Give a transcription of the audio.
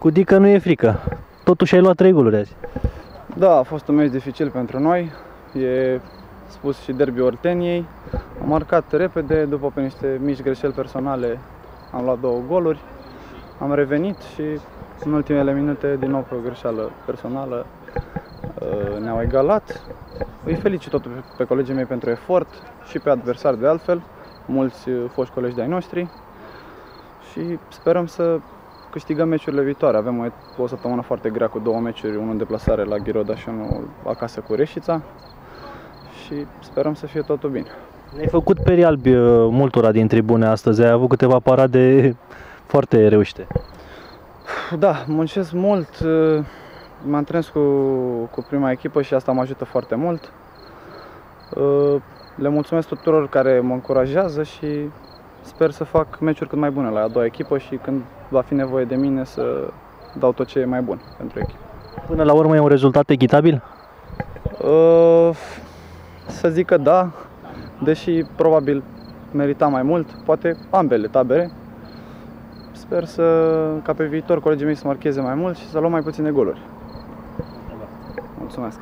Cu Dică nu e frică. Totuși ai luat trei goluri azi. Da, a fost un meci dificil pentru noi. E spus și derby Orteniei. Am marcat repede, după pe niște mici greșeli personale am luat două goluri. Am revenit și în ultimele minute, din nou pe o greșeală personală, uh, ne-au egalat. Îi felicit totul pe colegii mei pentru efort și pe adversari de altfel, mulți uh, foști colegi de-ai noștri și sperăm să câștigăm meciurile viitoare. Avem o, o săptămână foarte grea cu două meciuri, unul în deplasare la Ghiroda și unul acasă cu Reșița și sperăm să fie totul bine. Ne-ai făcut pe albi uh, multora din tribune astăzi, ai avut câteva parade foarte reușite. Da, muncesc mult, uh, mă antrenez cu, cu prima echipă și asta mă ajută foarte mult. Uh, le mulțumesc tuturor care mă încurajează și sper să fac meciuri cât mai bune la a doua echipă și când va fi nevoie de mine să dau tot ce e mai bun pentru echipă. Până la urmă e un rezultat echitabil? Uh, să zic că da, deși probabil merita mai mult, poate ambele tabere. Sper să, ca pe viitor colegii mei să marcheze mai mult și să luăm mai puține goluri. Mulțumesc!